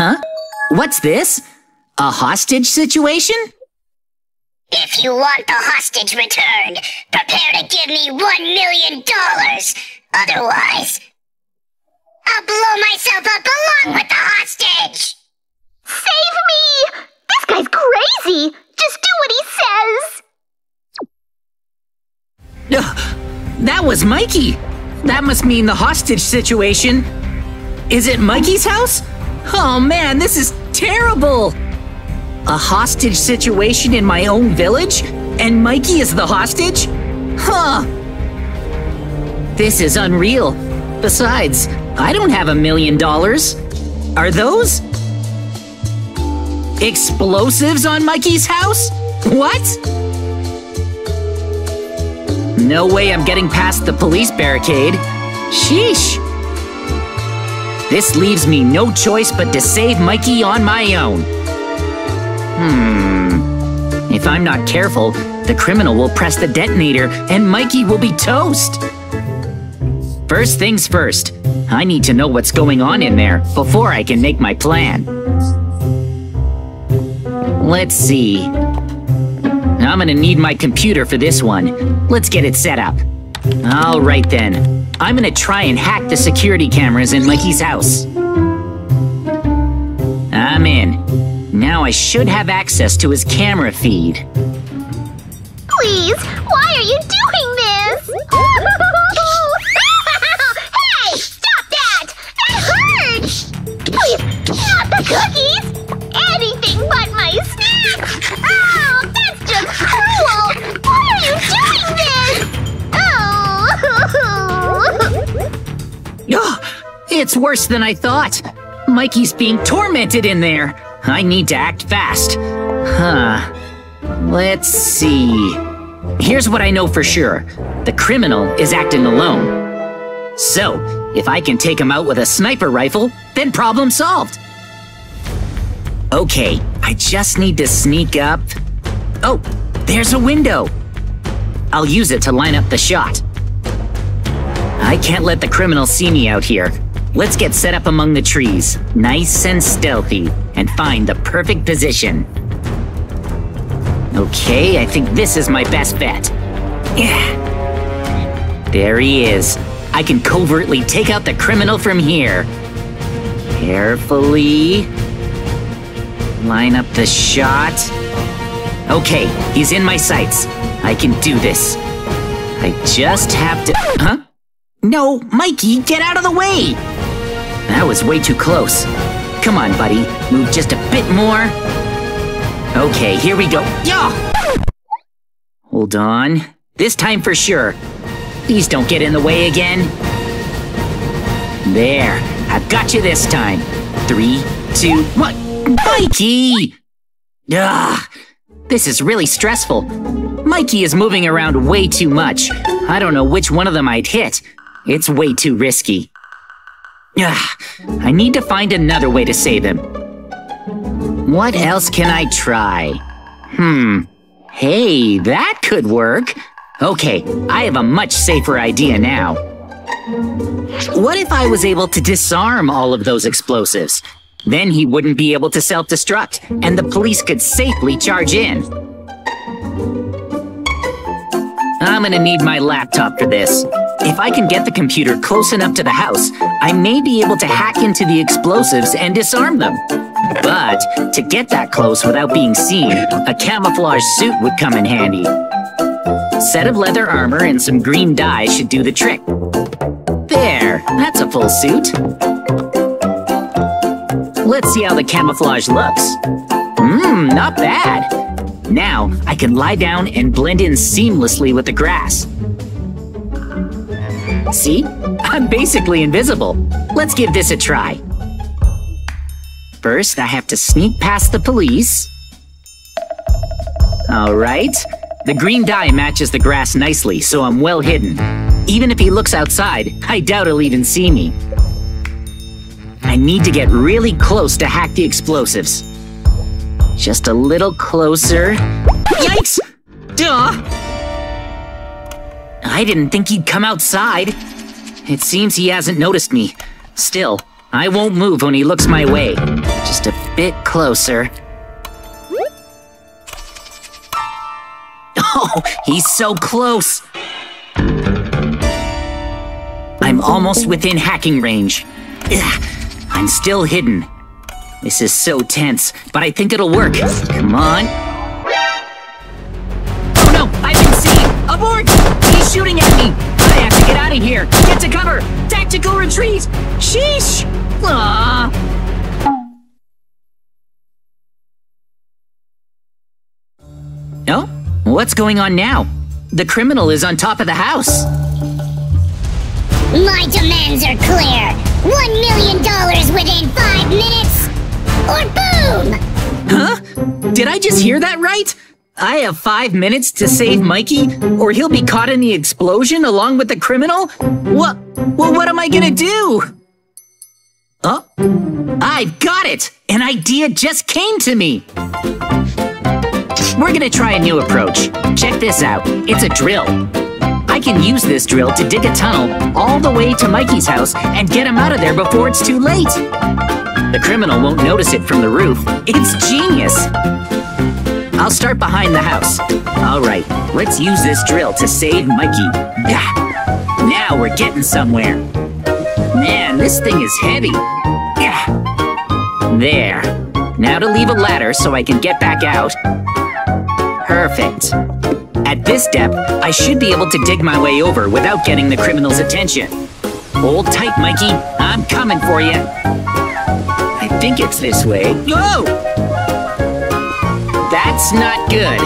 Huh? What's this? A hostage situation? If you want the hostage returned, prepare to give me one million dollars. Otherwise, I'll blow myself up along with the hostage. Save me! This guy's crazy! Just do what he says! Ugh, that was Mikey! That must mean the hostage situation. Is it Mikey's house? Oh man, this is terrible! A hostage situation in my own village? And Mikey is the hostage? Huh! This is unreal. Besides, I don't have a million dollars. Are those? Explosives on Mikey's house? What? No way I'm getting past the police barricade. Sheesh. This leaves me no choice but to save Mikey on my own. Hmm. If I'm not careful, the criminal will press the detonator and Mikey will be toast. First things first, I need to know what's going on in there before I can make my plan. Let's see. I'm gonna need my computer for this one. Let's get it set up. Alright then. I'm gonna try and hack the security cameras in Mikey's house. I'm in. Now I should have access to his camera feed. Please, why are you it's worse than I thought. Mikey's being tormented in there. I need to act fast. Huh. Let's see. Here's what I know for sure. The criminal is acting alone. So, if I can take him out with a sniper rifle, then problem solved. Okay, I just need to sneak up. Oh, there's a window. I'll use it to line up the shot. I can't let the criminal see me out here. Let's get set up among the trees, nice and stealthy, and find the perfect position. Okay, I think this is my best bet. Yeah. There he is. I can covertly take out the criminal from here. Carefully. Line up the shot. Okay, he's in my sights. I can do this. I just have to. Huh? No, Mikey, get out of the way! That was way too close. Come on, buddy, move just a bit more. Okay, here we go. Yeah! Hold on. This time for sure. Please don't get in the way again. There, I've got you this time. Three, two, one. Mikey! Ugh, this is really stressful. Mikey is moving around way too much. I don't know which one of them I'd hit. It's way too risky. Ugh, I need to find another way to save him. What else can I try? Hmm. Hey, that could work. Okay, I have a much safer idea now. What if I was able to disarm all of those explosives? Then he wouldn't be able to self-destruct, and the police could safely charge in. I'm gonna need my laptop for this. If I can get the computer close enough to the house, I may be able to hack into the explosives and disarm them. But to get that close without being seen, a camouflage suit would come in handy. Set of leather armor and some green dye should do the trick. There, that's a full suit. Let's see how the camouflage looks. Mmm, not bad. Now, I can lie down and blend in seamlessly with the grass. See? I'm basically invisible. Let's give this a try. First, I have to sneak past the police. Alright. The green dye matches the grass nicely, so I'm well hidden. Even if he looks outside, I doubt he'll even see me. I need to get really close to hack the explosives. Just a little closer. Yikes! Duh! I didn't think he'd come outside. It seems he hasn't noticed me. Still, I won't move when he looks my way. Just a bit closer. Oh, he's so close! I'm almost within hacking range. Ugh, I'm still hidden. This is so tense, but I think it'll work. Come on. Oh no, I've been seen! Abort! Shooting at me! I have to get out of here! Get to cover! Tactical retreat! Sheesh! Aww. Oh? What's going on now? The criminal is on top of the house. My demands are clear. One million dollars within five minutes, or boom! Huh? Did I just hear that right? I have five minutes to save Mikey, or he'll be caught in the explosion along with the criminal? What? Well, what am I gonna do? Oh, I've got it! An idea just came to me! We're gonna try a new approach. Check this out. It's a drill. I can use this drill to dig a tunnel all the way to Mikey's house and get him out of there before it's too late. The criminal won't notice it from the roof. It's genius! I'll start behind the house. All right, let's use this drill to save Mikey. Yeah. Now we're getting somewhere. Man, this thing is heavy. Yeah. There. Now to leave a ladder so I can get back out. Perfect. At this depth, I should be able to dig my way over without getting the criminal's attention. Hold tight, Mikey. I'm coming for you. I think it's this way. Whoa! That's not good.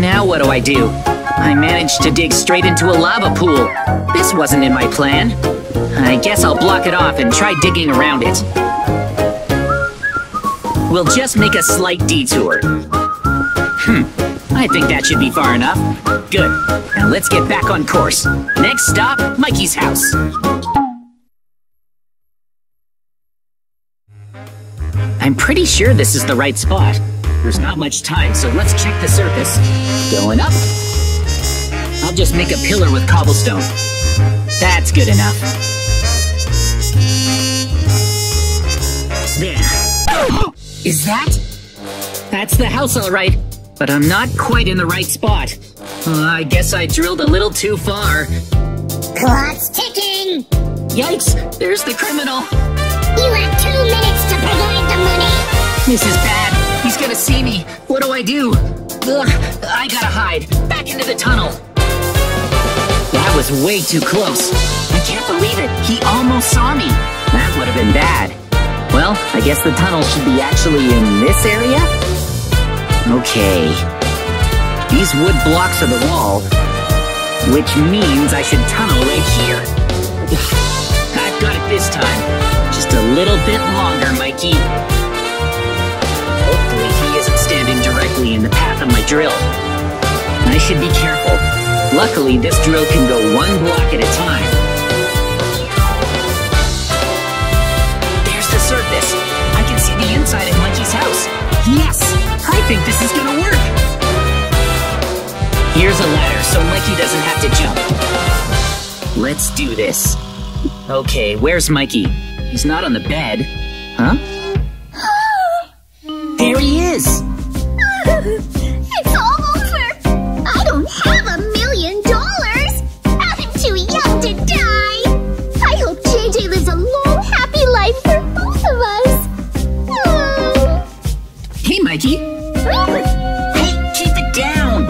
Now what do I do? I managed to dig straight into a lava pool. This wasn't in my plan. I guess I'll block it off and try digging around it. We'll just make a slight detour. Hmm, I think that should be far enough. Good. Now let's get back on course. Next stop, Mikey's house. I'm pretty sure this is the right spot. There's not much time, so let's check the surface. Going up. I'll just make a pillar with cobblestone. That's good enough. There. Is that? That's the house, all right. But I'm not quite in the right spot. Uh, I guess I drilled a little too far. Clock's ticking! Yikes! There's the criminal! You have two minutes to provide the money! This is bad. He's gonna see me. What do I do? Ugh, I gotta hide. Back into the tunnel. That was way too close. I can't believe it. He almost saw me. That would have been bad. Well, I guess the tunnel should be actually in this area? Okay. These wood blocks are the wall, which means I should tunnel right here. I've got it this time. Just a little bit longer, Mikey. Directly in the path of my drill. I should be careful. Luckily, this drill can go one block at a time. There's the surface. I can see the inside of Mikey's house. Yes! I think this is gonna work! Here's a ladder so Mikey doesn't have to jump. Let's do this. Okay, where's Mikey? He's not on the bed. Huh? There he is! It's all over! I don't have a million dollars! I'm too young to die! I hope JJ lives a long, happy life for both of us! Hey, Mikey! Hmm? Hey, keep it down!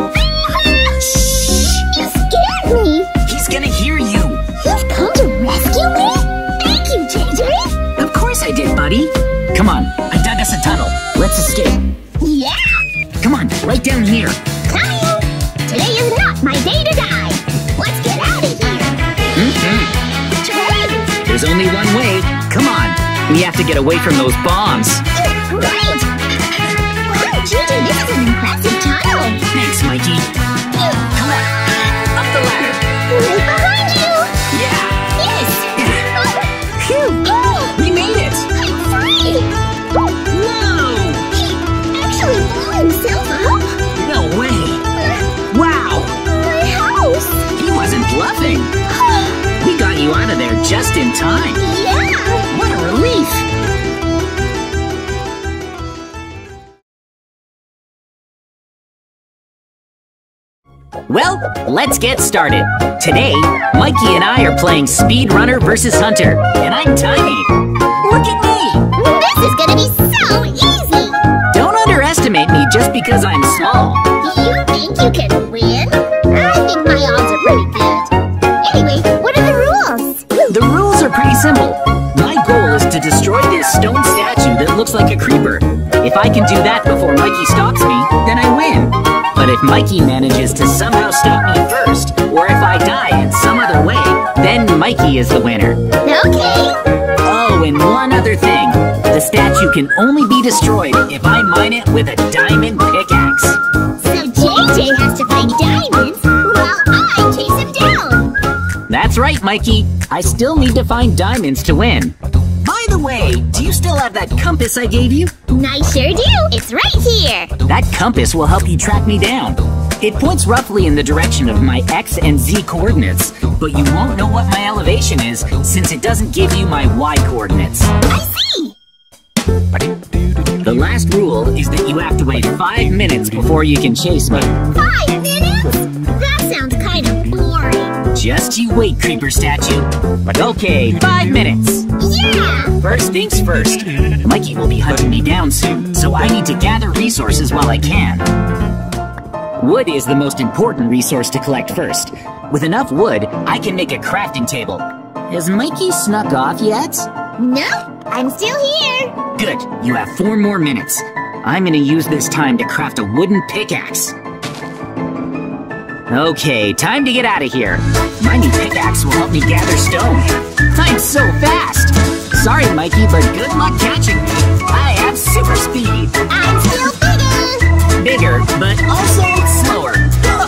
You scared me! He's gonna hear you! You've come to rescue me? Thank you, JJ! Of course I did, buddy! Come on, I dug us a tunnel. Let's escape. Yeah! Come on, right down here. Coming! Today is not my day to die! Let's get out of here! Mm-hmm. Train! There's only one way. Come on. We have to get away from those bombs. Great! Just in time. Yeah! What a relief! Well, let's get started. Today, Mikey and I are playing Speedrunner versus Hunter, and I'm tiny. Look at me! This is gonna be so easy! Don't underestimate me just because I'm small. You think you can simple. My goal is to destroy this stone statue that looks like a creeper. If I can do that before Mikey stops me, then I win. But if Mikey manages to somehow stop me first, or if I die in some other way, then Mikey is the winner. Okay. Oh, and one other thing. The statue can only be destroyed if I mine it with a diamond pickaxe. So JJ has to find That's right, Mikey. I still need to find diamonds to win. By the way, do you still have that compass I gave you? I sure do. It's right here. That compass will help you track me down. It points roughly in the direction of my x and z coordinates, but you won't know what my elevation is since it doesn't give you my y coordinates. I see. The last rule is that you have to wait five minutes before you can chase me. Five minutes? Just you wait, creeper statue. But okay, five minutes. Yeah. First things first, Mikey will be hunting me down soon, so I need to gather resources while I can. Wood is the most important resource to collect first. With enough wood, I can make a crafting table. Has Mikey snuck off yet? No, I'm still here. Good, you have four more minutes. I'm gonna use this time to craft a wooden pickaxe. Okay, time to get out of here. My new pickaxe will help me gather stone. Time's so fast. Sorry, Mikey, but good luck catching me. I have super speed. I'm still bigger. Bigger, but also slower.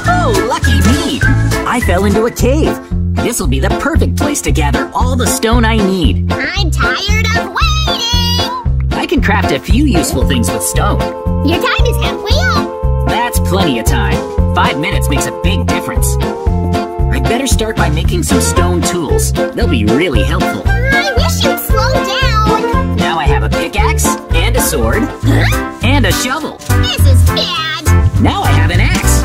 Oh, lucky me! I fell into a cave. This'll be the perfect place to gather all the stone I need. I'm tired of waiting. I can craft a few useful things with stone. Your time is halfway up. That's plenty of time. Five minutes makes a big difference. I better start by making some stone tools. They'll be really helpful. I wish you'd slow down. Now I have a pickaxe, and a sword, and a shovel. This is bad. Now I have an axe,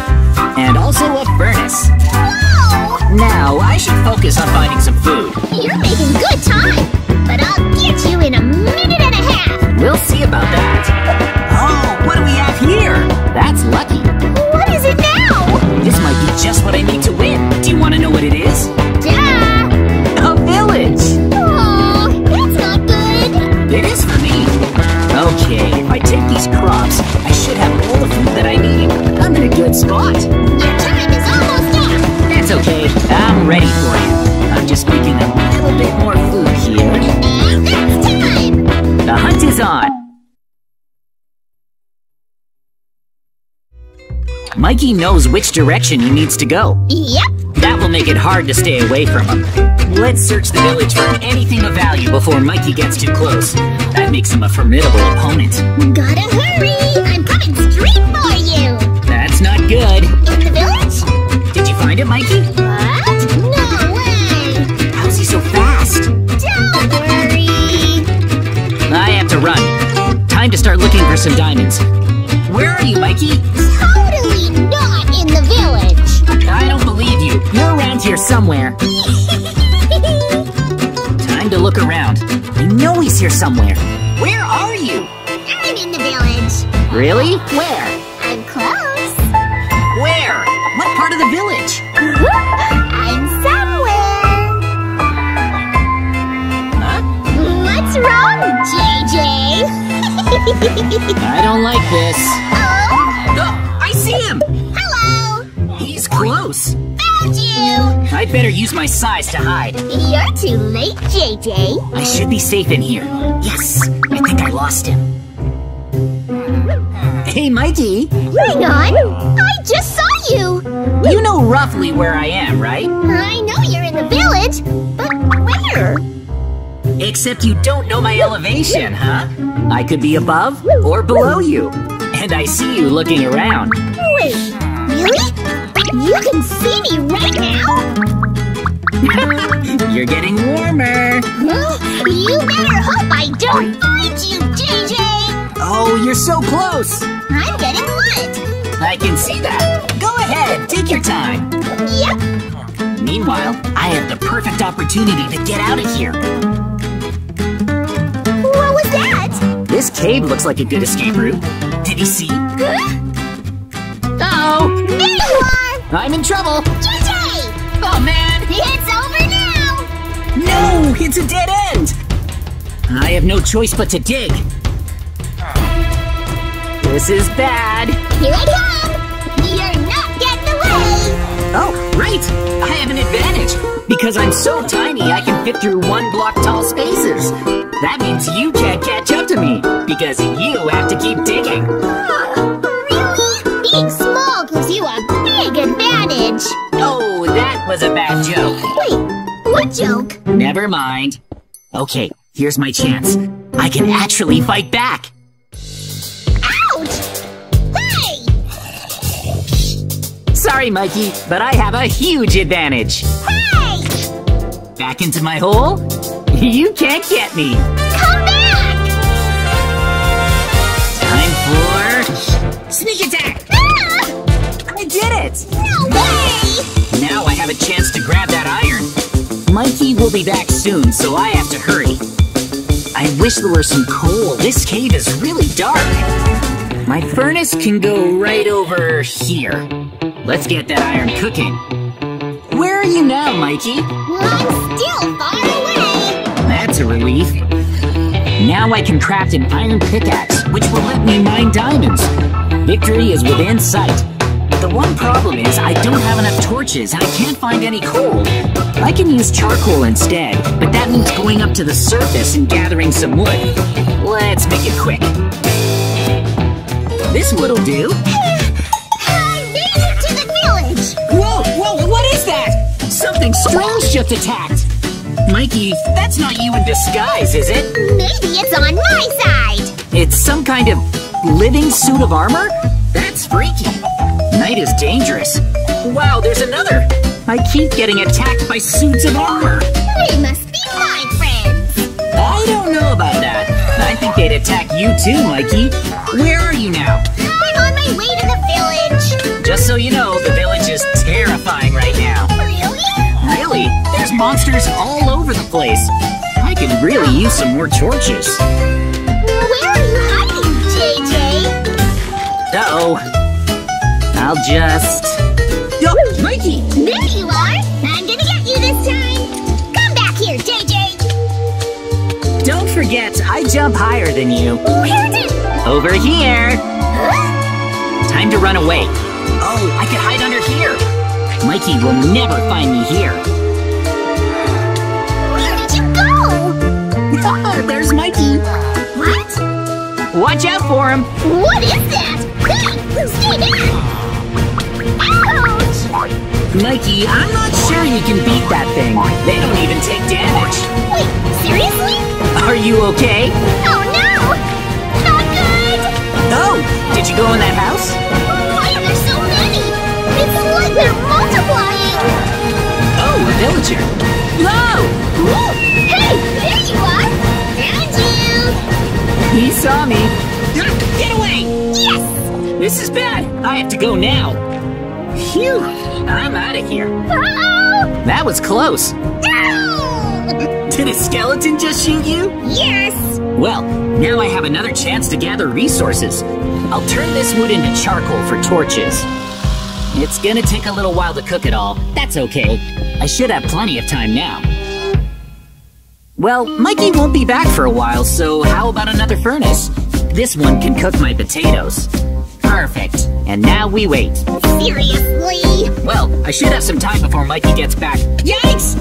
and also a furnace. Whoa! Now I should focus on finding some food. You're making good time. But I'll get you in a minute and a half. We'll see about that. Oh, what do we have here? That's lucky. Is it now? This might be just what I need to win. Do you want to know what it is? Duh. A village! Aw, that's not good. It is for me. Okay, if I take these crops, I should have all the food that I need. I'm in a good spot. Your time is almost up. That's okay. I'm ready for you. I'm just making a little bit more food here. And that's time. The hunt is on. Mikey knows which direction he needs to go. Yep. That will make it hard to stay away from him. Let's search the village for anything of value before Mikey gets too close. That makes him a formidable opponent. Gotta hurry. I'm coming straight for you. That's not good. In the village? Did you find it, Mikey? What? No way. How's he so fast? Don't worry. I have to run. Time to start looking for some diamonds. Where are you, Mikey? You're around here somewhere. Time to look around. I know he's here somewhere. Where are you? I'm in the village. Really? Where? I'm close. Where? What part of the village? I'm somewhere. Huh? What's wrong, JJ? I don't like this. oh, Oh, I see him! hello. He's close. Found you. I'd better use my size to hide. You're too late, JJ. I should be safe in here. Yes, I think I lost him. Hey, Mikey. Hang on. I just saw you. You know roughly where I am, right? I know you're in the village, but where? Except you don't know my elevation, huh? I could be above or below you. And I see you looking around. Wait, really? You can see me right now? You're getting warmer. You better hope I don't find you, JJ. Oh, you're so close. I'm getting wet. I can see that. Go ahead, take your time. Yep. Meanwhile, I have the perfect opportunity to get out of here. What was that? This cave looks like a good escape route. Did you see? Huh? There you are! I'm in trouble! JJ! Oh, man! It's over now! No! It's a dead end! I have no choice but to dig. This is bad. Here I come! You're not getting away! Oh, right! I have an advantage. Because I'm so tiny, I can fit through one block tall spaces. That means you can't catch up to me. Because you have to keep digging. Ah, Being small gives you a big advantage! Oh, that was a bad joke. Wait, what joke? Never mind. Okay, here's my chance. I can actually fight back. Ouch! Hey! Sorry, Mikey, but I have a huge advantage. Hey! Back into my hole? You can't get me. Come back! Time for sneak attack. It. No way! Now I have a chance to grab that iron. Mikey will be back soon, so I have to hurry. I wish there were some coal. This cave is really dark. My furnace can go right over here. Let's get that iron cooking. Where are you now, Mikey? I'm still far away! That's a relief. Now I can craft an iron pickaxe, which will let me mine diamonds. Victory is within sight. The one problem is I don't have enough torches and I can't find any coal. I can use charcoal instead, but that means going up to the surface and gathering some wood. Let's make it quick. This wood'll do. I made it to the village! Whoa, whoa, what is that? Something strange just attacked. Mikey, that's not you in disguise, is it? Maybe it's on my side! It's some kind of living suit of armor? That's freaky. Night is dangerous. Wow, there's another. I keep getting attacked by suits of armor. They must be my friends! I don't know about that. I think they'd attack you too, Mikey. Where are you now? I'm on my way to the village! Just so you know, the village is terrifying right now. Really? Really? There's monsters all over the place. I could really use some more torches. Where are you hiding, JJ? Uh-oh. I'll just... Yo, Mikey! There you are! I'm gonna get you this time! Come back here, JJ! Don't forget, I jump higher than you. Where did... Over here! Time to run away. Oh, I can hide under here. Mikey will never find me here. Where did you go? There's Mikey. What? Watch out for him. What is that? Hey, stay back! Ouch! Mikey, I'm not sure you can beat that thing. They don't even take damage. Wait, seriously? Are you okay? Oh no! Not good! Oh, did you go in that house? Why are there so many? It's like they're multiplying! Oh, a villager. Whoa! Whoa! Hey, there you are! Found you! He saw me. Get away! Yes! This is bad. I have to go now. Phew, I'm out of here. Uh-oh! That was close. No! Did a skeleton just shoot you? Yes! Well, now I have another chance to gather resources. I'll turn this wood into charcoal for torches. It's gonna take a little while to cook it all. That's okay. I should have plenty of time now. Well, Mikey won't be back for a while, so how about another furnace? This one can cook my potatoes. Perfect. And now we wait. Seriously? Well, I should have some time before Mikey gets back. Yikes!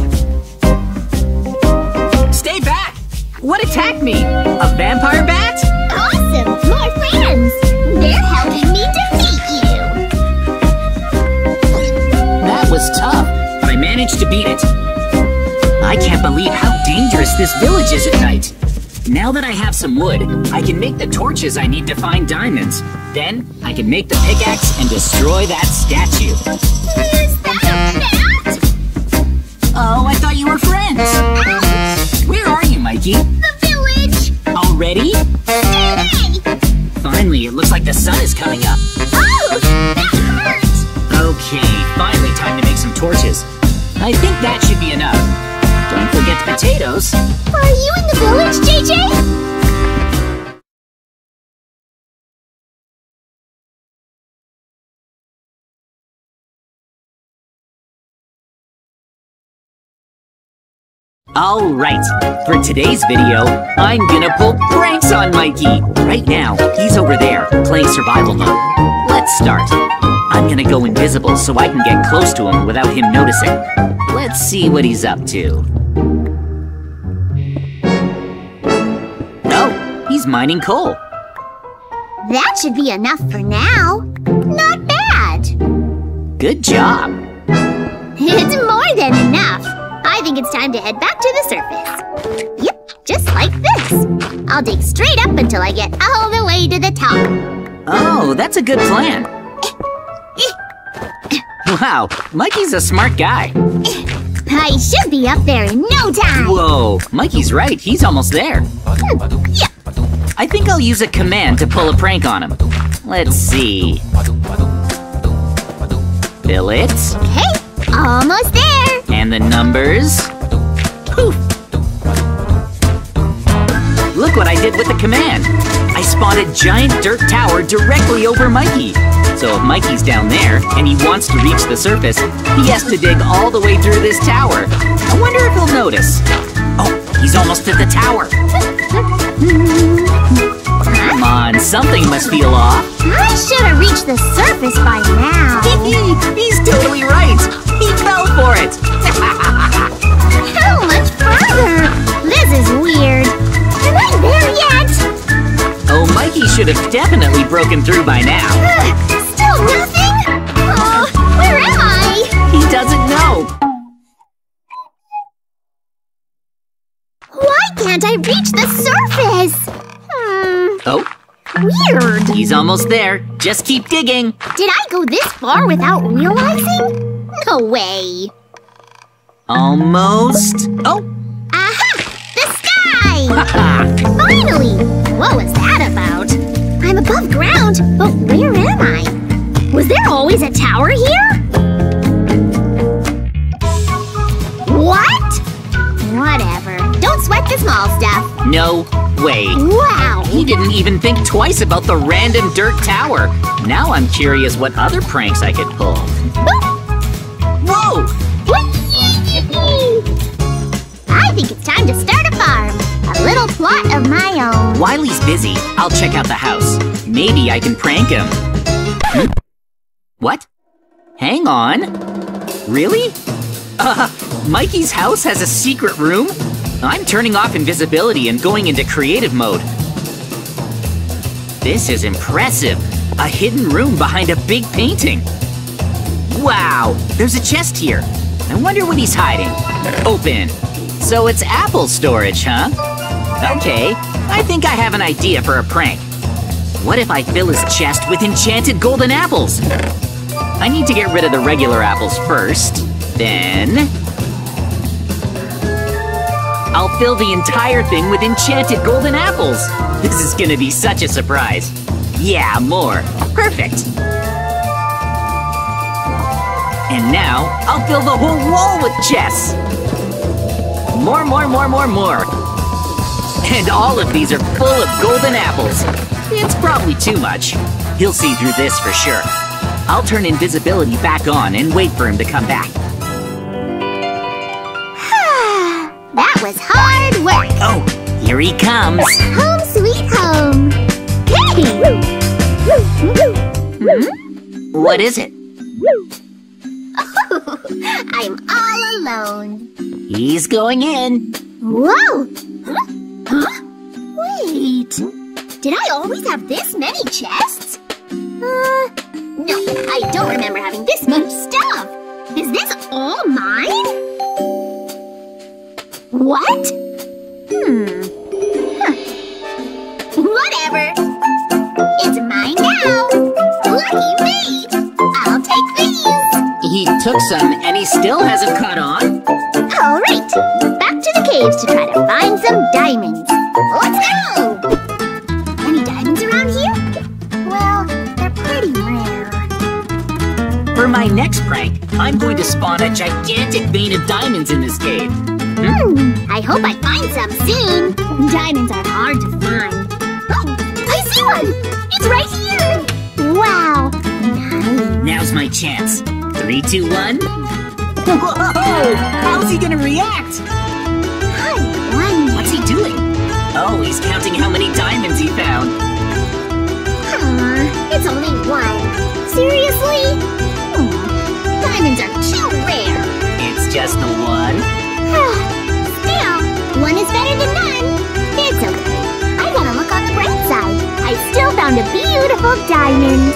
Stay back! What attacked me? A vampire bat? Awesome! More friends! They're helping me defeat you! That was tough, but I managed to beat it. I can't believe how dangerous this village is at night. Now that I have some wood, I can make the torches I need to find diamonds. Then, I can make the pickaxe and destroy that statue. Is that Oh, I thought you were friends. Where are you, Mikey? The village. Already? Finally, it looks like the sun is coming up. Oh, that hurts! Okay, finally time to make some torches. I think that should be enough. Don't forget the potatoes. Are you in the village, JJ? Alright, for today's video, I'm gonna pull pranks on Mikey! Right now, he's over there, playing survival mode. Let's start. I'm gonna go invisible so I can get close to him without him noticing. Let's see what he's up to. He's mining coal. That should be enough for now. Not bad. Good job. It's more than enough. I think it's time to head back to the surface. Yep, just like this. I'll dig straight up until I get all the way to the top. Oh, that's a good plan. Wow, Mikey's a smart guy. I should be up there in no time. Whoa, Mikey's right. He's almost there. Hmm, yep. I think I'll use a command to pull a prank on him. Let's see. Fill it. Okay, almost there. And the numbers. Poof! Look what I did with the command. I spawned a giant dirt tower directly over Mikey. So if Mikey's down there and he wants to reach the surface, he has to dig all the way through this tower. I wonder if he'll notice. Oh, he's almost at the tower. Come on, something must feel off. I should have reached the surface by now. he's totally right. He fell for it. How much further? This is weird. Am I there yet? Oh, Mikey should have definitely broken through by now. Ugh, still nothing? Oh, where am I? He doesn't know. Can't I reach the surface? Hmm, Oh, weird. he's almost there. Just keep digging. Did I go this far without realizing? No way. Almost. Oh, Aha! The sky! Finally! What was that about? I'm above ground, but where am I? Was there always a tower here? What? Whatever. Sweat the small stuff. No way. Wow! He didn't even think twice about the random dirt tower. Now I'm curious what other pranks I could pull. Whoa! I think it's time to start a farm. A little plot of my own. Wiley's busy. I'll check out the house. Maybe I can prank him. Hmm? What? Hang on. Really? Uh, Mikey's house has a secret room? I'm turning off invisibility and going into creative mode. This is impressive. A hidden room behind a big painting. Wow, there's a chest here. I wonder what he's hiding. Open. So it's apple storage, huh? Okay, I think I have an idea for a prank. What if I fill his chest with enchanted golden apples? I need to get rid of the regular apples first. Then... I'll fill the entire thing with enchanted golden apples. This is gonna be such a surprise. Yeah, more. Perfect. And now, I'll fill the whole wall with chests. More, more, more, more, more. And all of these are full of golden apples. It's probably too much. He'll see through this for sure. I'll turn invisibility back on and wait for him to come back. Was hard work. Oh, here he comes. Home sweet home. Hey! What is it? I'm all alone. He's going in. Whoa! Huh? Huh? Wait. Did I always have this many chests? Uh, no, I don't remember having this much stuff. Is this all mine? What? Hmm. Huh. Whatever. It's mine now. Lucky me. I'll take these. He took some and he still hasn't caught on. All right, back to the caves to try to find some diamonds. Let's go! Any diamonds around here? Well, they're pretty rare. For For my next prank, I'm going to spawn a gigantic vein of diamonds in this cave. Hmm, I hope I find some soon. Diamonds are hard to find. Oh, I see one! It's right here! Wow, nice. Now's my chance. Three, two, one. Whoa! How's he gonna react? I wonder. What's he doing? Oh, he's counting how many diamonds he found. Aw, it's only one. Seriously? Diamonds are too rare. It's just the one. Still, one is better than none. I gotta look on the bright side. I still found a beautiful diamond.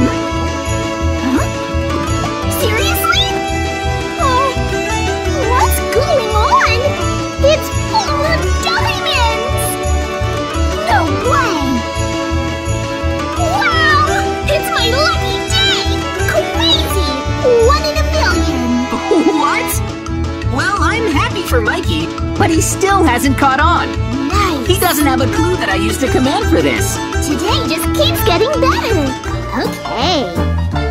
Huh? For Mikey, but he still hasn't caught on. Nice! He doesn't have a clue that I used a command for this. Today just keeps getting better. Okay.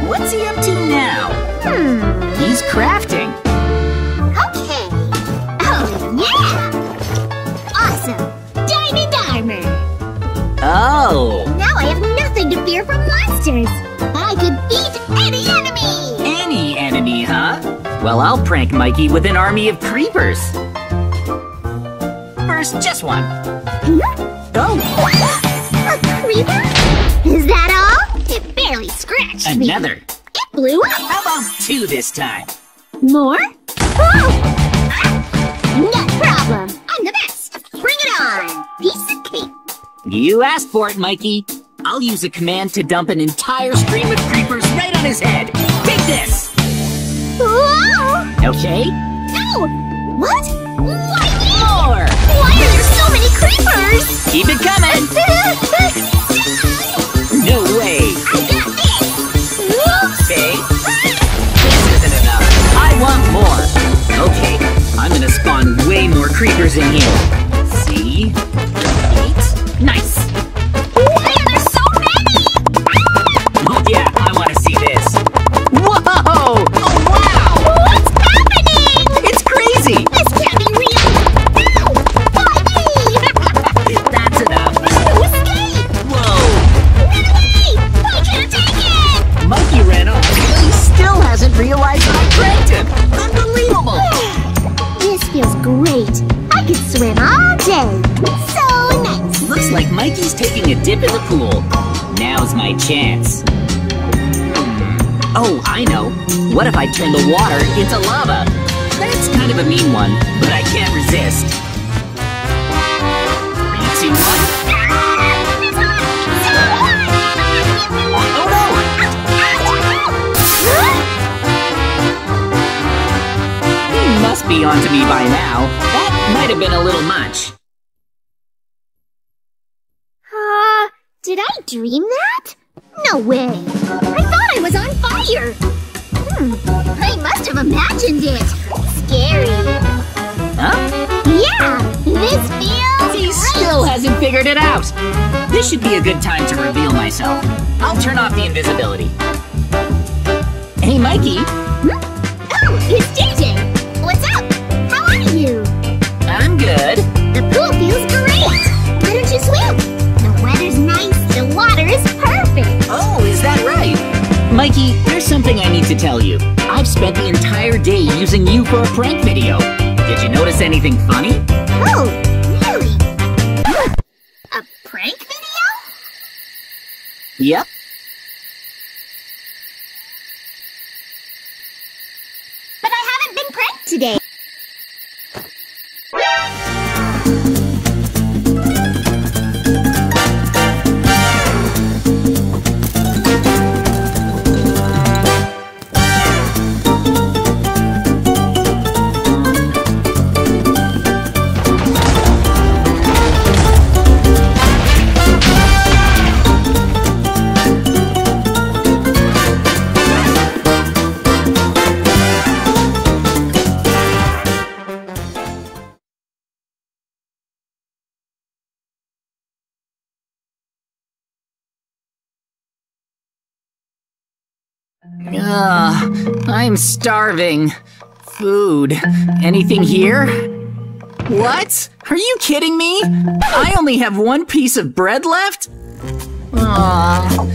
What's he up to now? Hmm. He's crafting. Okay. Oh, yeah! Awesome. Diamond armor. Oh, Now I have nothing to fear from monsters. I could beat Well, I'll prank Mikey with an army of creepers. First, just one. Oh, A creeper? Is that all? It barely scratched me. another. It blew up. How about two this time? More? Oh! No problem. I'm the best. Bring it on. Piece of cake. You asked for it, Mikey. I'll use a command to dump an entire stream of creepers right on his head. Take this! Whoa! Okay? No! What? Why? More! Why are there so many creepers? Keep it coming! No way! I got this! Okay? Ah! This isn't enough. I want more. Okay, I'm gonna spawn way more creepers in here. See? Eight? Nice! What if I turn the water into lava? That's kind of a mean one, but I can't resist. Three, two, one. Oh no! He must be onto me by now. That might have been a little much. Uh, did I dream that? No way. I thought I was on fire. Hmm, I must have imagined it. Scary. Huh? Yeah, this feels He still hasn't figured it out. This should be a good time to reveal myself. I'll turn off the invisibility. Hey, Mikey. Oh, it's JJ. What's up? How are you? I'm good. The pool feels great. Why don't you swim? The weather's nice. The water is perfect. Oh, is that right? Mikey, there's something I need to tell you. I've spent the entire day using you for a prank video. Did you notice anything funny? Oh, really? A prank video? Yep. But I haven't been pranked today. Ugh, I'm starving. Food. Anything here? What? Are you kidding me? I only have one piece of bread left? Aw,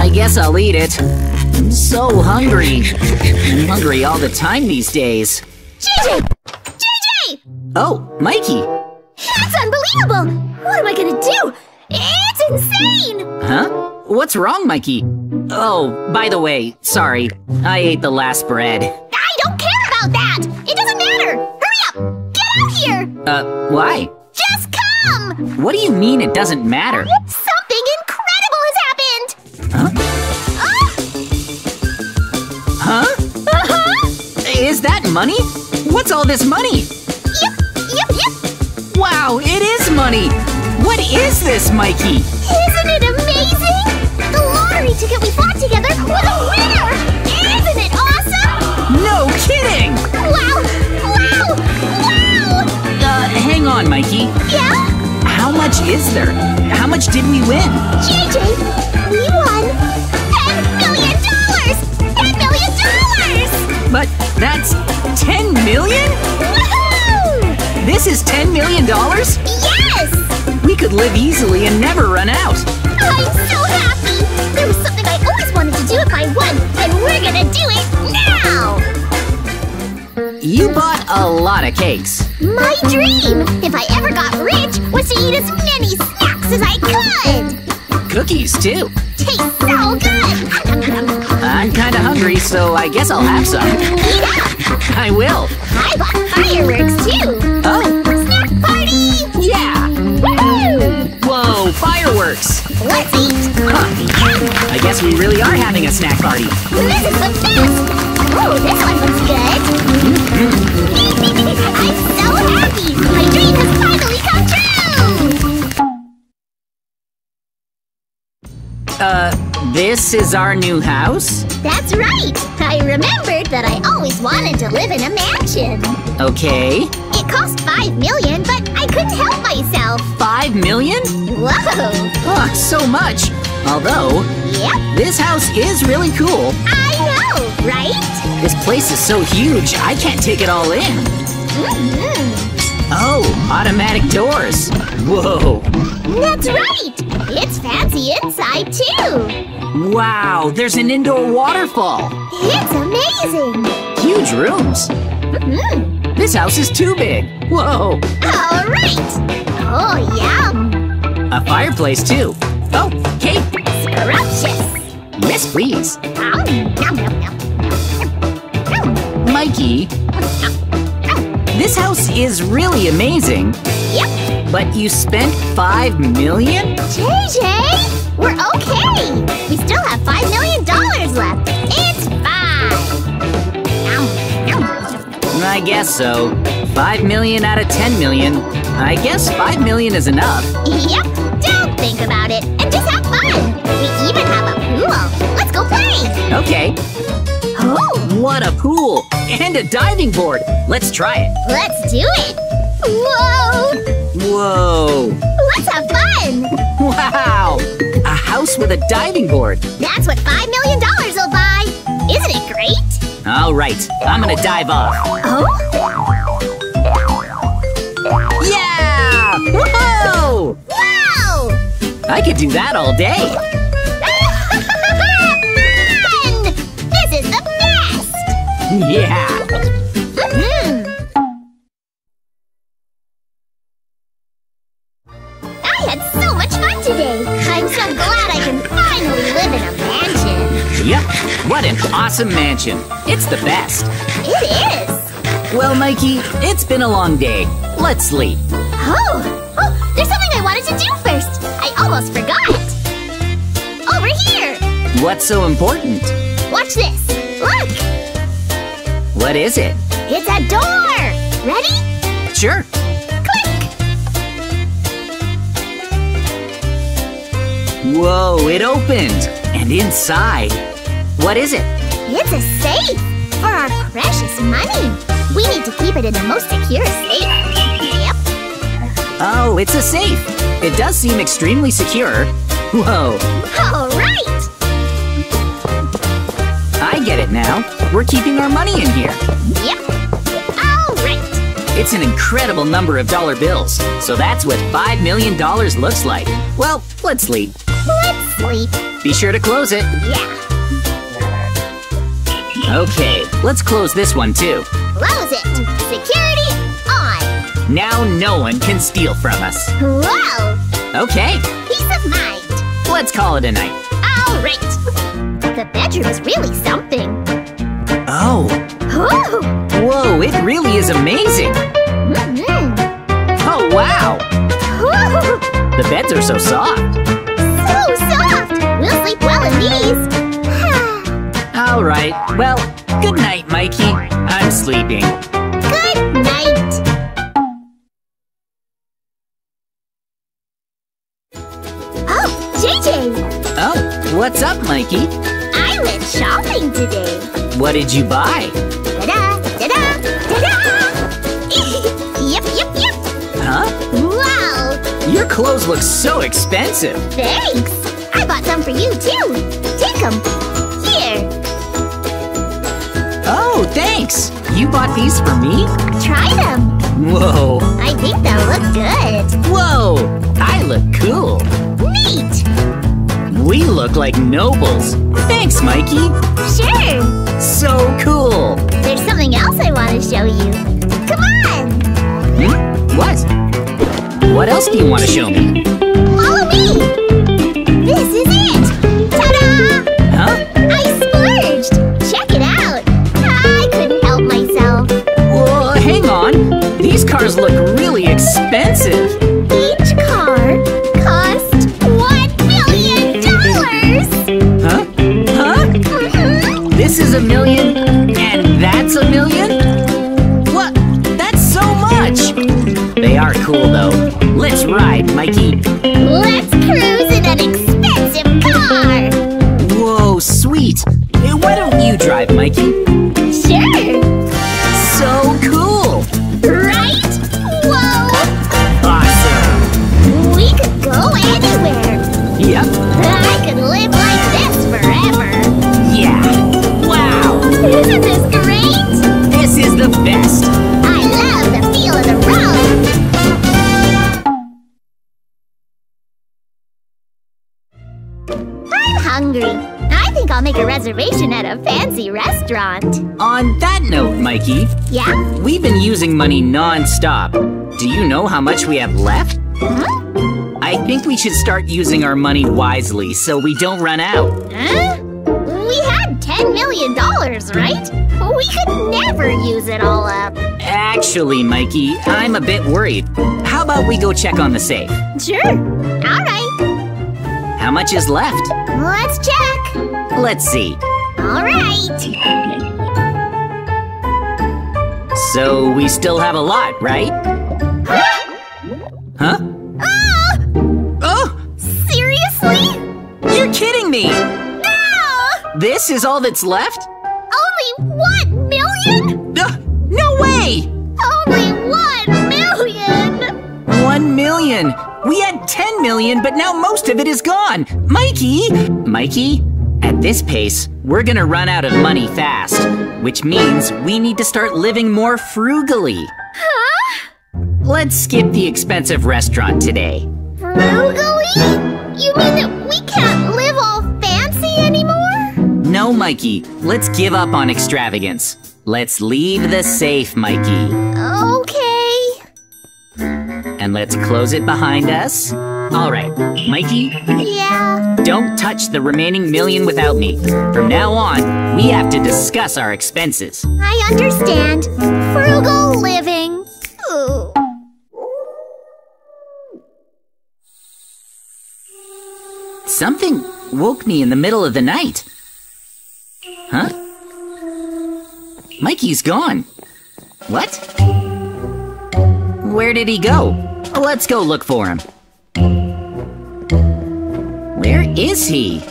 I guess I'll eat it. I'm so hungry. I'm hungry all the time these days. JJ! JJ! Oh, Mikey. That's unbelievable! What am I gonna do? It's insane! Huh? What's wrong, Mikey? Oh, by the way, sorry. I ate the last bread. I don't care about that! It doesn't matter! Hurry up! Get out here! Uh, why? Just come! What do you mean it doesn't matter? Something incredible has happened! Huh? Ah! Huh? Uh-huh! Is that money? What's all this money? Yep, yep, yep! Wow, it is money! What is this, Mikey? Isn't it amazing? The lottery ticket we bought together was a winner! Isn't it awesome? No kidding! Wow! Wow! Wow! Uh, hang on, Mikey. Yeah? How much is there? How much did we win? JJ, we won $10 million! $10 million! But that's 10 million? Woohoo! This is 10 million dollars? Yes! We could live easily and never run out. I'm so happy! There was something I always wanted to do if I won, and we're gonna do it now! You bought a lot of cakes. My dream, if I ever got rich, was to eat as many snacks as I could! Cookies, too. Tastes so good! I'm kinda hungry, so I guess I'll have some. Eat up! I will. I bought fireworks too! Let's eat! Huh. I guess we really are having a snack party. This is the best! Oh, this one looks good! I'm so happy! My dream has finally come true! Uh, this is our new house? That's right! I remembered that I always wanted to live in a mansion. Okay. It cost five million, but I couldn't help myself. Five million? Whoa! Oh, so much. Although, Yep, this house is really cool. I know, right? This place is so huge, I can't take it all in. hmm Oh, automatic doors. Whoa. That's right! It's fancy inside, too! Wow, there's an indoor waterfall. It's amazing! Huge rooms. hmm This house is too big. Whoa. All right! Oh, yum! A fireplace, too. Oh, cake. Scrumptious! Yes, please. Um, yum, yum. Mm, Mikey, mm, this house is really amazing, Yep, but you spent five million? JJ! We're okay! We still have five million dollars left! It's fine! I guess so. Five million out of ten million. I guess five million is enough. Yep, don't think about it and just have fun! We even have a pool! Let's go play! Okay. Oh, What a pool! And a diving board! Let's try it. let's do it! Whoa! Whoa! Let's have fun! Wow! A house with a diving board. That's what five million dollars will buy! Isn't it great? All right, I'm gonna dive off. Oh? Yeah! Whoa! Wow! I could do that all day. Fun! This is the best! Yeah! Awesome mansion. It's the best. It is! Well, Mikey, it's been a long day. Let's sleep. Oh! Oh, there's something I wanted to do first! I almost forgot! Over here! What's so important? Watch this! Look! What is it? It's a door! Ready? Sure. Click! Whoa, it opened. And inside. What is it? It's a safe! For our precious money! We need to keep it in the most secure safe. Yep. Oh, it's a safe. It does seem extremely secure. Whoa. All right! I get it now. We're keeping our money in here. Yep. All right. It's an incredible number of dollar bills. So that's what $5 million looks like. Well, let's sleep. Let's sleep. Be sure to close it. Yeah. Okay, let's close this one too. Close it. Security on. Now no one can steal from us. Whoa. Okay, Peace of mind. let's call it a night. All right. The bedroom is really something. Oh, Ooh. whoa, it really is amazing. Mm-hmm. Oh, wow. Ooh. The beds are so soft. So soft. We'll sleep well in these. All right, well, good night, Mikey. I'm sleeping. Good night. Oh, JJ, Oh, what's up, Mikey? I went shopping today. What did you buy? Ta-da, ta-da, ta-da! yep, yep, yep. Huh? Wow, Your clothes look so expensive. thanks. I bought some for you too. Take them. Oh, thanks. You bought these for me? try them. Whoa, I think they'll look good. whoa, I look cool. Neat. We look like nobles. Thanks, Mikey. Sure. So cool. There's something else I want to show you. Come on. Hmm? What? What else do you want to show me? Follow me. This is it. Ta-da! Huh? I splurged! These cars look really expensive. Each car cost one million dollars! Huh? Huh? Mhm. This is a million, and that's a million? What? That's so much! They are cool, though. Let's ride, Mikey. Let's at a fancy restaurant. On that note, Mikey, Yeah? we've been using money non-stop. Do you know how much we have left? Huh? I think we should start using our money wisely so we don't run out. Huh? We had $10 million, right? We could never use it all up. Actually, Mikey, I'm a bit worried. How about we go check on the safe? Sure. All right. How much is left? Let's check. Let's see. All right. So we still have a lot, right? Huh? Ah! Oh, Seriously? you're kidding me! Ah! This is all that's left? Only one million? Uh, no way! Only one million? One million! We had ten million, but now most of it is gone! Mikey! Mikey, at this pace, we're gonna run out of money fast, which means we need to start living more frugally. Huh? Let's skip the expensive restaurant today. Frugally? You mean that we can't live all fancy anymore? No, Mikey, let's give up on extravagance. Let's leave the safe, Mikey. Okay. And let's close it behind us. All right, Mikey, Yeah. don't touch the remaining million without me. From now on, we have to discuss our expenses. I understand. Frugal living. Ooh. Something woke me in the middle of the night. Huh? Mikey's gone. What? Where did he go? Let's go look for him. Is he?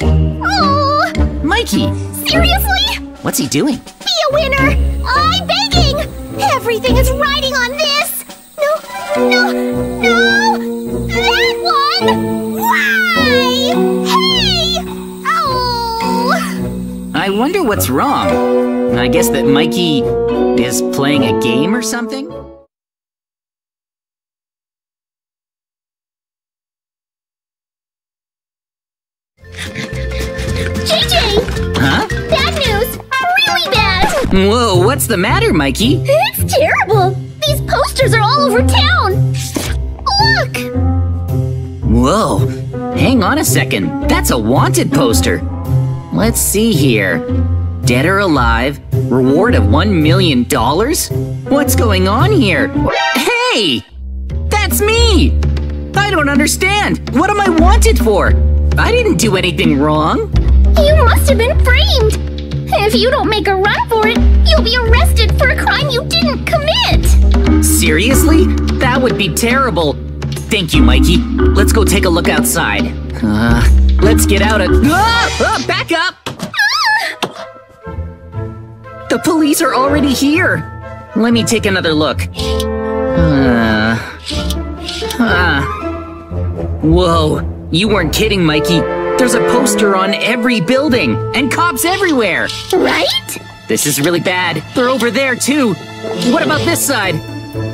Uh, oh, Mikey, seriously? what's he doing? Be a winner! I'm begging! Everything is riding on this! No, no, no! That one! Why? Hey! Oh! I wonder what's wrong. I guess that Mikey is playing a game or something? What's the matter, Mikey? It's terrible! These posters are all over town! Look! Whoa, hang on a second. That's a wanted poster. Let's see here. Dead or alive, reward of $1 million? What's going on here? Hey! That's me! I don't understand. What am I wanted for? I didn't do anything wrong. You must have been framed! If you don't make a run for it, you'll be arrested for a crime you didn't commit! Seriously? That would be terrible. Thank you, Mikey. Let's go take a look outside. Uh, let's get out of. Ah! Ah, back up! The police are already here. Let me take another look. Uh, ah. Whoa, you weren't kidding, Mikey. There's a poster on every building and cops everywhere. Right? This is really bad. They're over there, too. What about this side?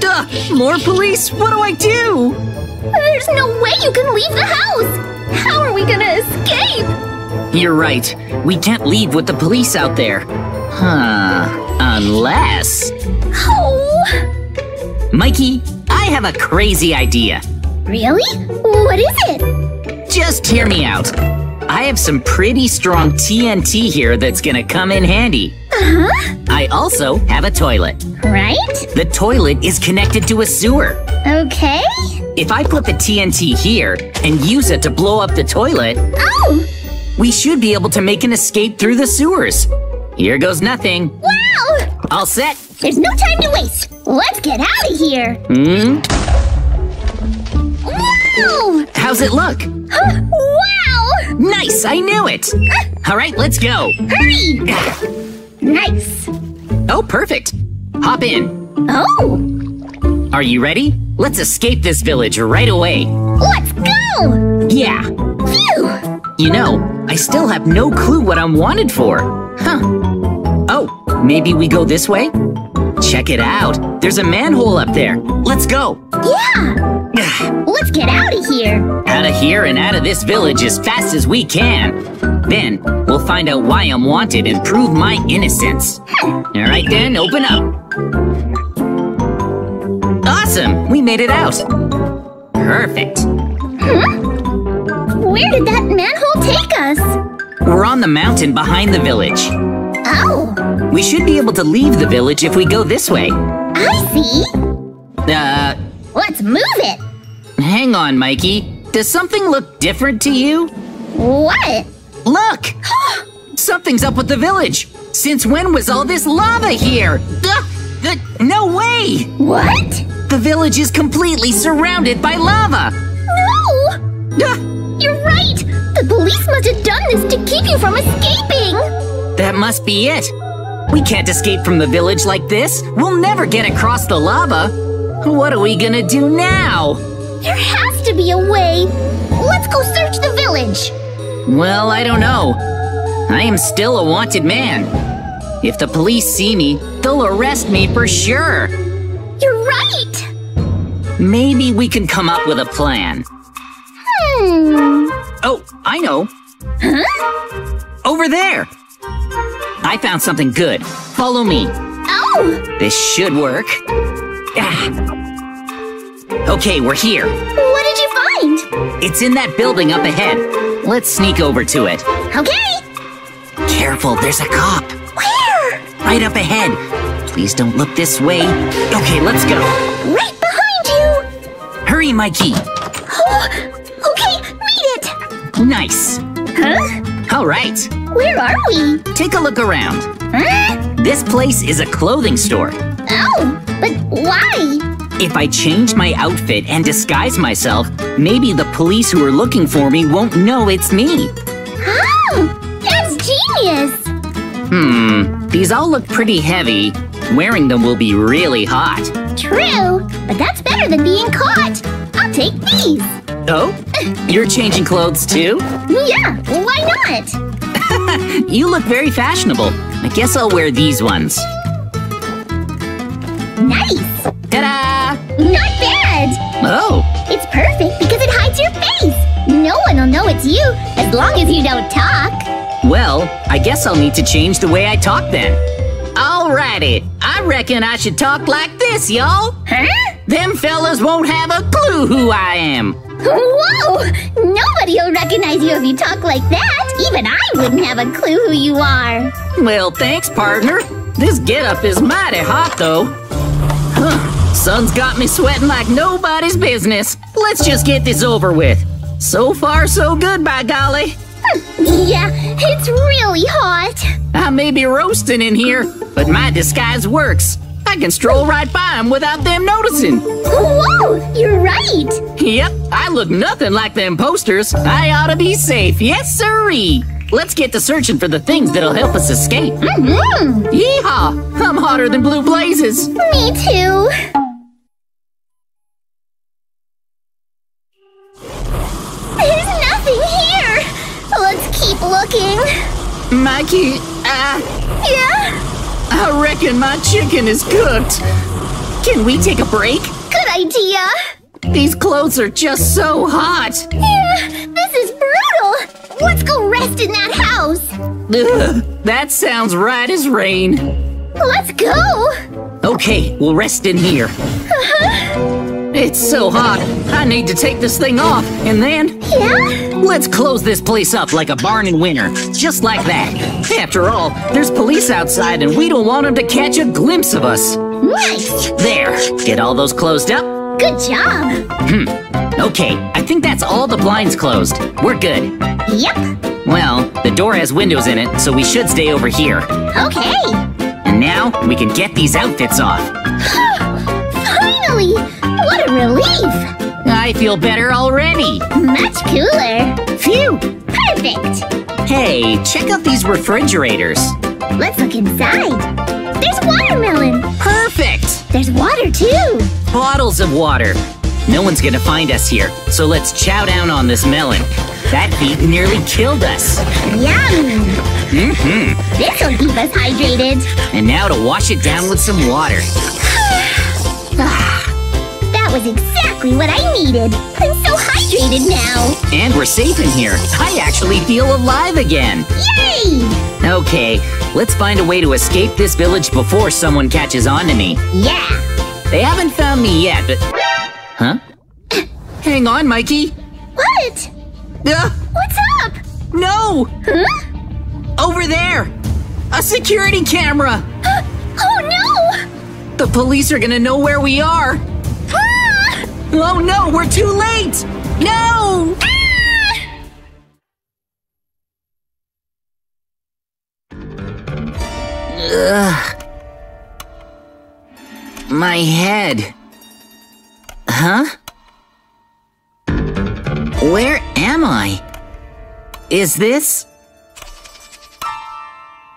Duh! More police! What do I do? There's no way you can leave the house! How are we gonna escape? You're right. We can't leave with the police out there. Huh. Unless. Oh! Mikey, I have a crazy idea. Really? What is it? Just hear me out. I have some pretty strong TNT here that's gonna come in handy. Uh-huh. I also have a toilet. Right? The toilet is connected to a sewer. Okay. If I put the TNT here and use it to blow up the toilet, Oh! we should be able to make an escape through the sewers. Here goes nothing. Wow! All set. There's no time to waste. Let's get out of here. Hmm? How's it look? Wow! Nice, I knew it. All right, let's go. Hurry! Nice. Oh, perfect. Hop in. Oh! Are you ready? Let's escape this village right away. Let's go! Yeah. Phew! You know, I still have no clue what I'm wanted for. Huh. Oh, maybe we go this way? Check it out. There's a manhole up there. Let's go. Yeah! Let's get out of here! out of here and out of this village as fast as we can. Then we'll find out why I'm wanted and prove my innocence. All right then, open up. Awesome, we made it out. Perfect. Hmm, Where did that manhole take us? We're on the mountain behind the village. Oh! We should be able to leave the village if we go this way. I see! Uh, Let's move it! hang on, Mikey. Does something look different to you? What? Look! Something's up with the village. Since when was all this lava here? Ugh, the, no way! What? The village is completely surrounded by lava. No! Ugh, You're right! The police must have done this to keep you from escaping! that must be it. We can't escape from the village like this. We'll never get across the lava. What are we gonna do now? There has to be a way! Let's go search the village! Well, I don't know. I am still a wanted man. If the police see me, they'll arrest me for sure. You're right! Maybe we can come up with a plan. Hmm. Oh, I know. Huh? Over there. I found something good. Follow me. Oh! This should work. Ah. Okay, we're here. What did you find? It's in that building up ahead. Let's sneak over to it. Okay! Careful, there's a cop. Where? Right up ahead. Please don't look this way. Okay, let's go. Right behind you! Hurry, Mikey. Oh, okay, meet it! Nice. Huh? All right. Where are we? Take a look around. Huh? This place is a clothing store. Oh, but why? If I change my outfit and disguise myself, maybe the police who are looking for me won't know it's me. Oh, that's genius! Hmm, these all look pretty heavy. Wearing them will be really hot. True, but that's better than being caught. I'll take these. Oh? You're changing clothes too? Yeah, why not? you look very fashionable. I guess I'll wear these ones. Nice! Ta-da! Not bad! Oh, It's perfect because it hides your face! No one will know it's you as long as you don't talk. well, I guess I'll need to change the way I talk then. Alrighty, I reckon I should talk like this, y'all. Huh? Them fellas won't have a clue who I am. Whoa! Nobody will recognize you if you talk like that. Even I wouldn't have a clue who you are. Well, thanks, partner. This getup is mighty hot, though. Huh. Sun's got me sweating like nobody's business. Let's just get this over with. So far, so good, by golly. Hmm, yeah, it's really hot. I may be roasting in here, but my disguise works. I can stroll right by them without them noticing. Whoa! You're right. Yep, I look nothing like them posters. I ought to be safe, yes sirree. Let's get to searching for the things that'll help us escape. Mm-hmm. Yeehaw! I'm hotter than blue blazes. Me too. There's nothing here. Let's keep looking. Mikey, uh, Yeah, I reckon my chicken is cooked. Can we take a break? good idea. These clothes are just so hot. Yeah, this is brutal. Let's go rest in that house. Ugh, that sounds right as rain. Let's go. Okay, we'll rest in here. Uh-huh. It's so hot. I need to take this thing off, and then Yeah? let's close this place up like a barn in winter, just like that. After all, there's police outside, and we don't want them to catch a glimpse of us. Nice. There, get all those closed up. Good job. Hmm. Okay, I think that's all the blinds closed. We're good. Yep. Well, the door has windows in it, so we should stay over here. Okay. And now we can get these outfits off. Finally! What a relief! I feel better already. Much cooler. Phew! Perfect. Hey, check out these refrigerators. Let's look inside. There's watermelon. Perfect! There's water too. Bottles of water. No one's gonna find us here, so let's chow down on this melon. That beat nearly killed us. Yum. Mm-hmm. This'll keep us hydrated. And now to wash it down with some water. That was exactly what I needed. I'm so hydrated now. And we're safe in here. I actually feel alive again. Yay! Okay, let's find a way to escape this village before someone catches on to me. Yeah. They haven't found me yet, but. Huh? Hang on, Mikey. What? Uh, What's up? no! Huh? Over there! A security camera! Oh no! The police are gonna know where we are! Ah! Oh no, we're too late! No! Ah! Ugh. My head. Huh? Where am I? Is this.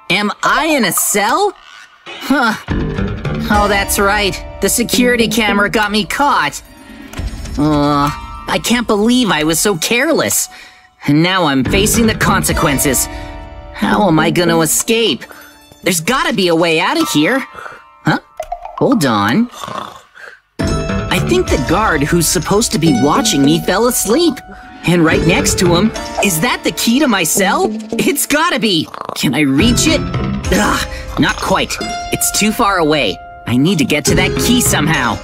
Am I in a cell? Huh. Oh, that's right. The security camera got me caught. Uh, I can't believe I was so careless. And now I'm facing the consequences. How am I gonna escape? There's gotta be a way out of here. Huh? Hold on. I think the guard who's supposed to be watching me fell asleep. And right next to him, is that the key to my cell? It's gotta be. Can I reach it? Ugh, not quite. It's too far away. I need to get to that key somehow.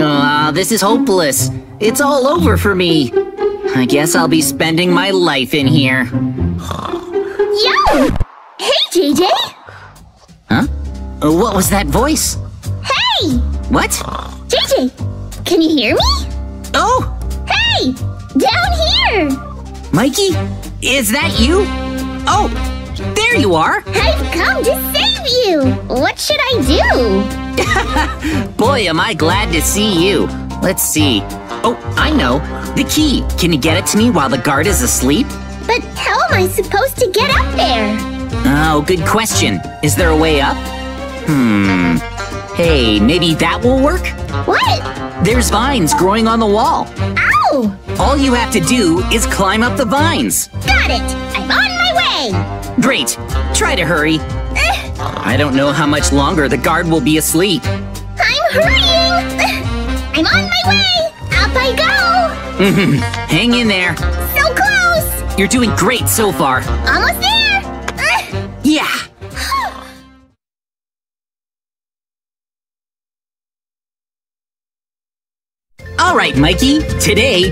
Ah, this is hopeless. It's all over for me. I guess I'll be spending my life in here. Yo! Hey, JJ! Huh? Uh, What was that voice? Hey! What? JJ! Can you hear me? Oh, Hey! Down here! Mikey? Is that you? Oh, there you are. I've come to save you! What should I do? Boy, am I glad to see you. Let's see. Oh, I know. The key. Can you get it to me while the guard is asleep? But how am I supposed to get up there? Oh, good question. Is there a way up? Hmm. Hey, maybe that will work? What? There's vines growing on the wall. Ow! All you have to do is climb up the vines. got it! I'm on my way! Great. Try to hurry. Eh. I don't know how much longer the guard will be asleep. I'm hurrying! Eh. I'm on my way! Up I go! Mm-hmm. Hang in there. So close! You're doing great so far. Almost there! Eh. Yeah. All right, Mikey. Today,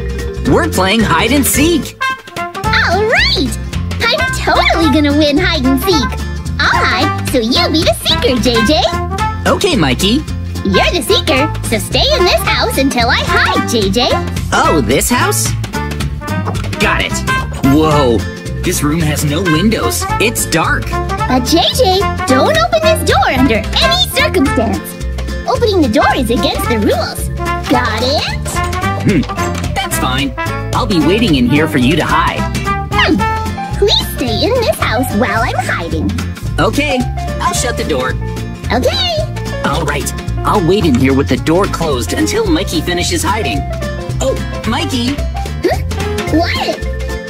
we're playing hide and seek. Alright! I'm totally gonna win hide and seek! I'll hide, so you be the seeker, JJ! Okay, Mikey. You're the seeker, so stay in this house until I hide, JJ! Oh, this house? Got it. Whoa. This room has no windows. It's dark. But JJ, don't open this door under any circumstance! Opening the door is against the rules. Got it? Hmm, That's fine. I'll be waiting in here for you to hide. Hmm. Please stay in this house while I'm hiding. Okay, I'll shut the door. Okay? All right, I'll wait in here with the door closed until Mikey finishes hiding. Oh, Mikey, What?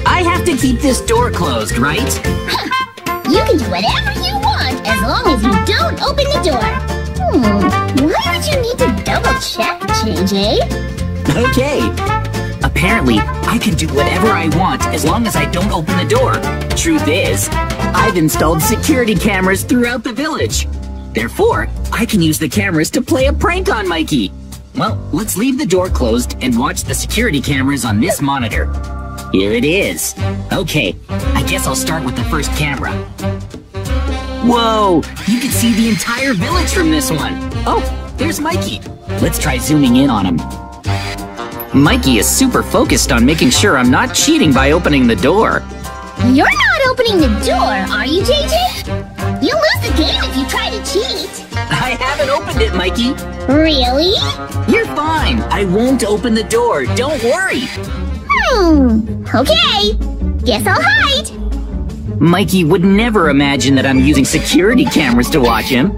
I have to keep this door closed, right? You can do whatever you want as long as you don't open the door. Hmm. Why would you need to double check, JJ? Okay. Apparently, I can do whatever I want as long as I don't open the door. Truth is, I've installed security cameras throughout the village. Therefore, I can use the cameras to play a prank on Mikey. Well, let's leave the door closed and watch the security cameras on this monitor. Here it is. Okay, I guess I'll start with the first camera. Whoa! You can see the entire village from this one. Oh, there's Mikey. Let's try zooming in on him. Mikey is super focused on making sure I'm not cheating by opening the door. You're not opening the door, are you, JJ? You'll lose the game if you try to cheat. I haven't opened it, Mikey. Really? You're fine. I won't open the door. Don't worry. Hmm. Okay. Guess I'll hide. Mikey would never imagine that I'm using security cameras to watch him.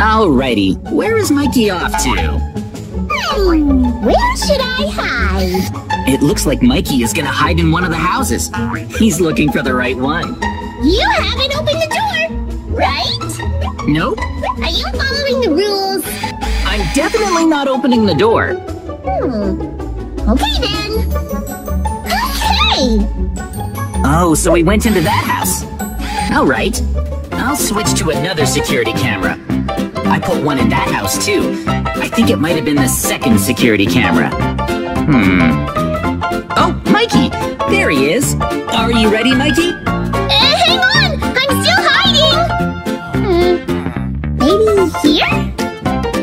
Alrighty, where is Mikey off to? Hmm. Where should I hide? It looks like Mikey is gonna hide in one of the houses. He's looking for the right one. You haven't opened the door, right? Nope, Are you following the rules? I'm definitely not opening the door. Hmm. Okay then. Okay. Oh, so we went into that house. All right. I'll switch to another security camera. I put one in that house too. I think it might have been the second security camera. Hmm. Oh, Mikey! There he is. Are you ready, Mikey? Uh, hang on! I'm still hiding! Hmm. Maybe here?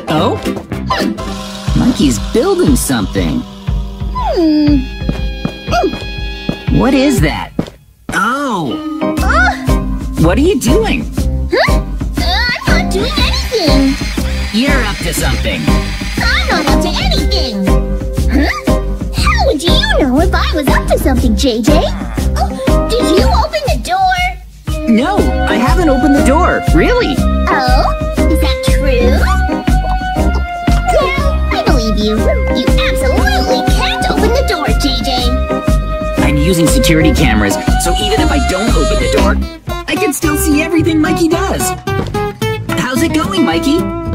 Oh? Mikey's building something. Hmm. What is that? What are you doing? Huh? Uh, I'm not doing anything! You're up to something. I'm not up to anything! Huh? How would you know if I was up to something, JJ? Oh, did you open the door? No, I haven't opened the door. Really? Oh? Is that true? Yeah, I believe you. You absolutely can't open the door, JJ. I'm using security cameras, so even if I don't open the door, everything Mikey does. How's it going, Mikey?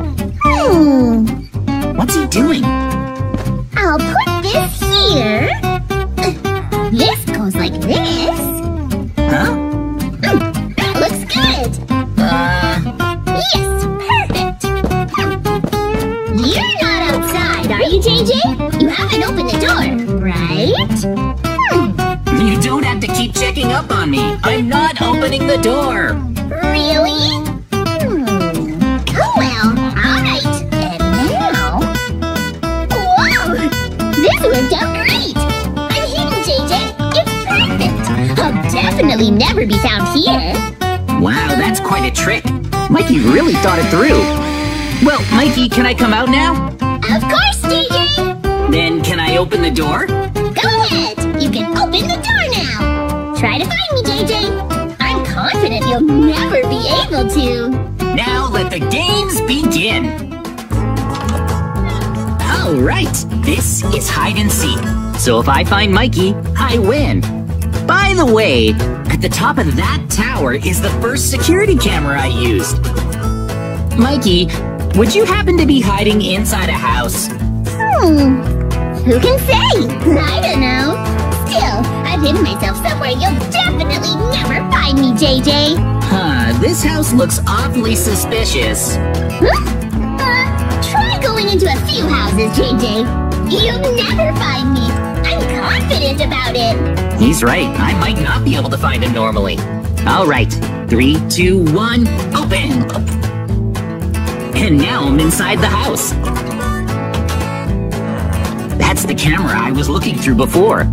Never be found here. Wow, that's quite a trick. Mikey really thought it through. Well, Mikey, can I come out now? Of course, JJ! Then can I open the door? Go ahead! You can open the door now! Try to find me, JJ! I'm confident you'll never be able to! Now let the games begin! Alright, this is hide and seek. So if I find Mikey, I win. By the way, the top of that tower is the first security camera I used. Mikey, would you happen to be hiding inside a house? Hmm. Who can say? I don't know. Still, I've hidden myself somewhere you'll definitely never find me, JJ. Huh, this house looks awfully suspicious. Huh? Uh, try going into a few houses, JJ. You'll never find me. Confident about it. He's right, I might not be able to find him normally. All right, three, two, one, open! And now I'm inside the house. That's the camera I was looking through before.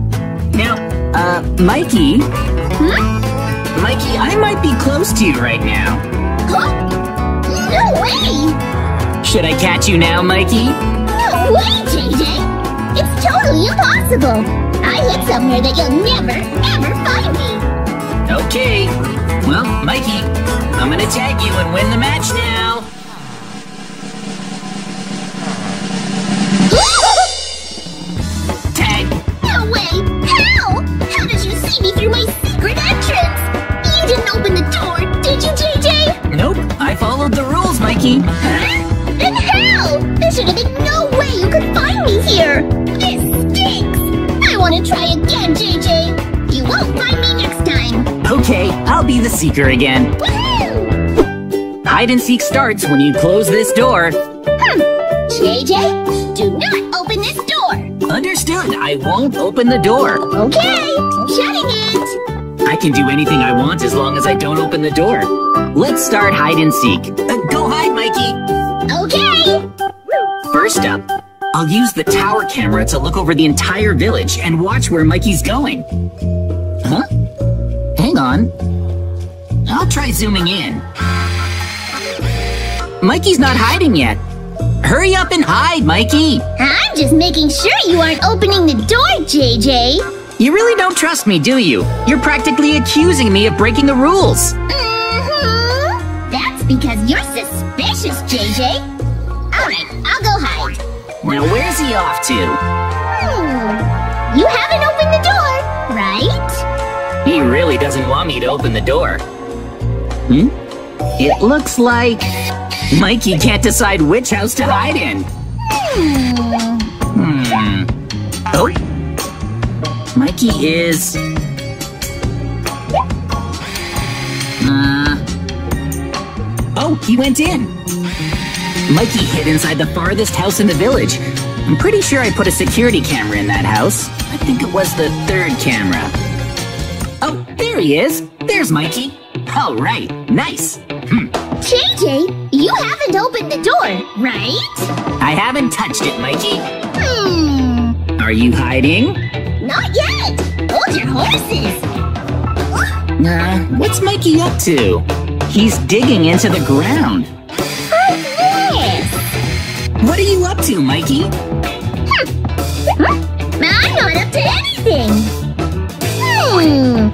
Now, uh, Mikey? Hmm? Mikey, I might be close to you right now. Huh? No way! Should I catch you now, Mikey? No way, JJ! It's totally impossible! I hid somewhere that you'll never, ever find me! Okay. Well, Mikey, I'm gonna tag you and win the match now. Tag! No way! How? How did you see me through my secret entrance? You didn't open the door, did you, JJ? Nope, I followed the rules, Mikey. I want to try again, JJ! You won't find me next time! Okay, I'll be the seeker again. Woohoo! Hide and seek starts when you close this door. Hmm. JJ, do not open this door! Understood, I won't open the door. Okay, shutting it! I can do anything I want as long as I don't open the door. Let's start hide and seek. Uh, go hide, Mikey! Okay! First up, I'll use the tower camera to look over the entire village and watch where Mikey's going. Huh? Hang on. I'll try zooming in. Mikey's not hiding yet. Hurry up and hide, Mikey! I'm just making sure you aren't opening the door, JJ! You really don't trust me, do you? You're practically accusing me of breaking the rules. Mm-hmm. That's because you're suspicious, JJ! Now where's he off to? Hmm. You haven't opened the door, right? He really doesn't want me to open the door. Hmm? It looks like Mikey can't decide which house to hide in. Hmm. Hmm. Oh. Mikey is. Uh. Oh, he went in. Mikey hid inside the farthest house in the village. I'm pretty sure I put a security camera in that house. I think it was the third camera. Oh, there he is. There's Mikey. All right, nice. Hmm. JJ, you haven't opened the door, right? I haven't touched it, Mikey. Hmm. Are you hiding? Not yet! Hold your horses! Uh, what's Mikey up to? He's digging into the ground. What are you up to, Mikey? I'm not up to anything! Hmm.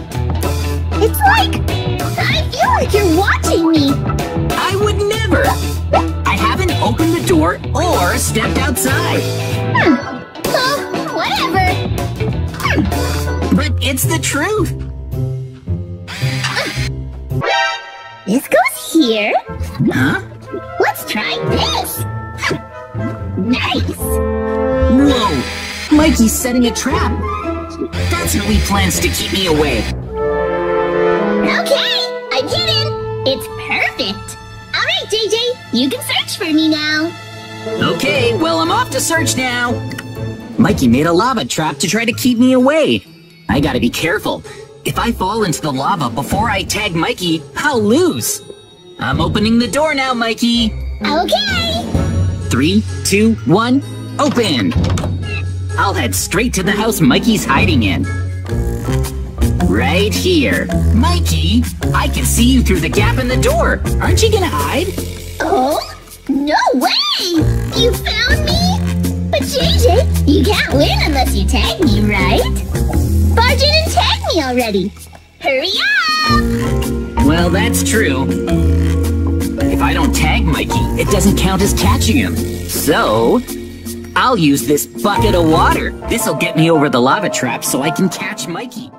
It's like... I feel like you're watching me! I would never. I haven't opened the door or stepped outside. Hmm. Oh, whatever. But it's the truth. Whoa! Mikey's setting a trap. That's how he plans to keep me away. Okay, I'm hidden. It's perfect. All right, JJ, you can search for me now. Okay, well, I'm off to search now. Mikey made a lava trap to try to keep me away. I gotta be careful. If I fall into the lava before I tag Mikey, I'll lose. I'm opening the door now, Mikey. Okay. Three, two, one, open! I'll head straight to the house Mikey's hiding in. Right here. Mikey, I can see you through the gap in the door. Aren't you gonna hide? Oh, no way! You found me? But JJ, you can't win unless you tag me, right? Barge in and tag me already. Hurry up! Well, that's true. If I don't tag Mikey, it doesn't count as catching him. So, I'll use this bucket of water. This'll get me over the lava trap so I can catch Mikey.